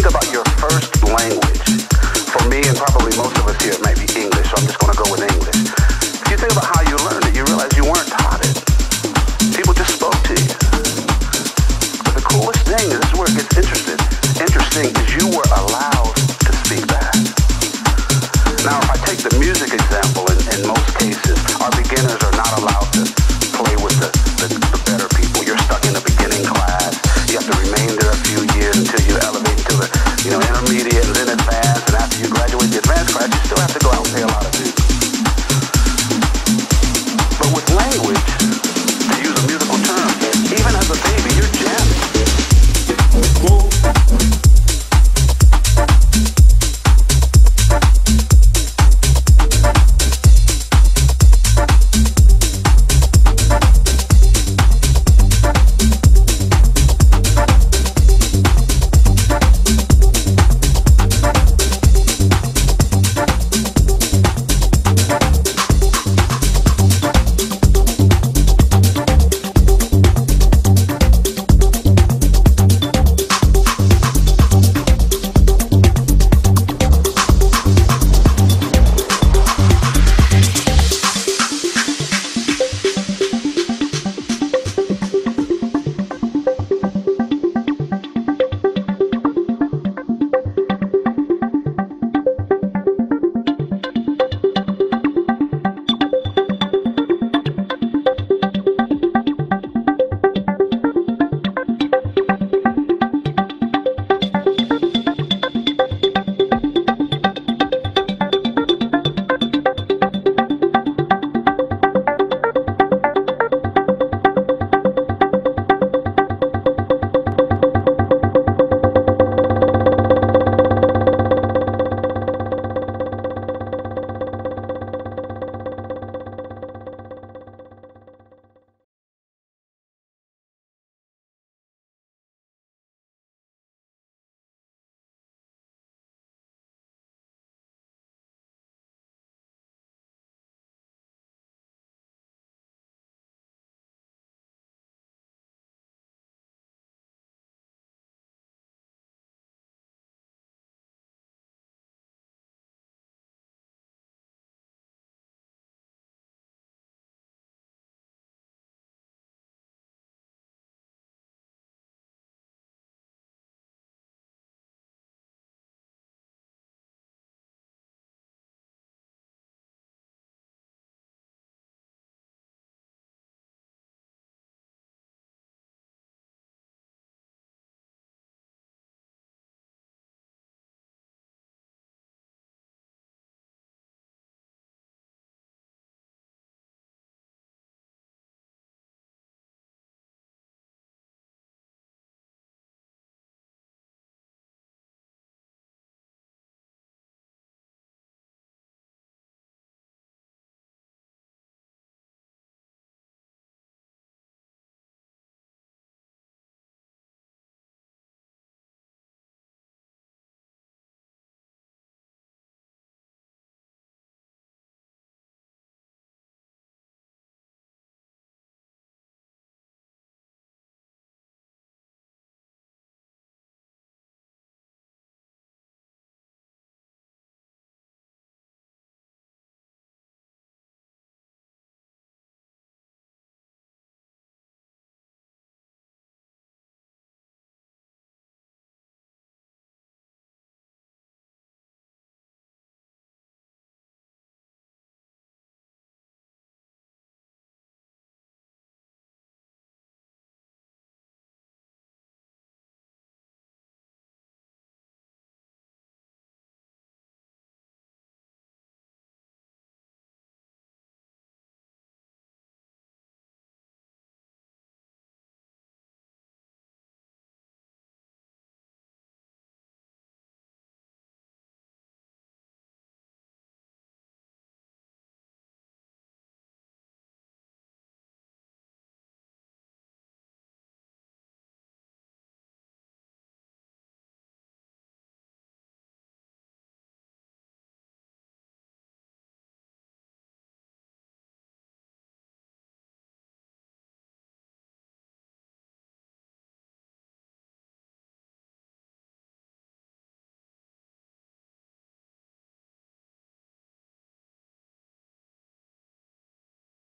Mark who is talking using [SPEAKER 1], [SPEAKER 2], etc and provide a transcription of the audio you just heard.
[SPEAKER 1] think about your first language, for me and probably most of us here, it might be English, so I'm just going to go with English.